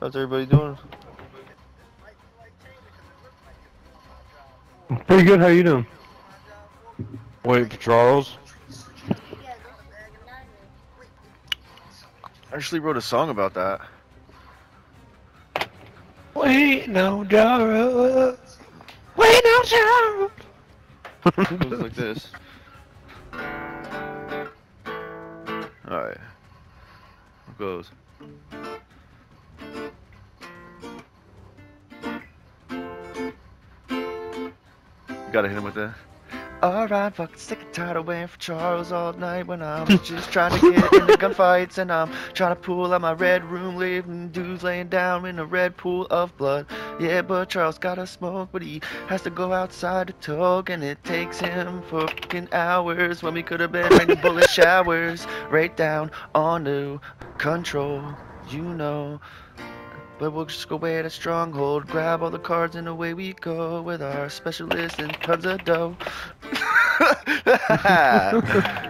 How's everybody doing? Pretty good. How you doing? Wait for Charles. I actually wrote a song about that. Wait, no, Charles. Wait, no, Charles. It goes like this. Alright. It goes. Gotta hit him with that. Alright, fucking sick and tired of waiting for Charles all night when I'm just trying to get into gunfights and I'm trying to pull out my red room, leaving dudes laying down in a red pool of blood. Yeah, but Charles gotta smoke, but he has to go outside to talk, and it takes him fucking hours when we could have been raining bullet showers right down onto control, you know. But we'll just go away at a stronghold, grab all the cards, and away we go with our specialist and tons of dough.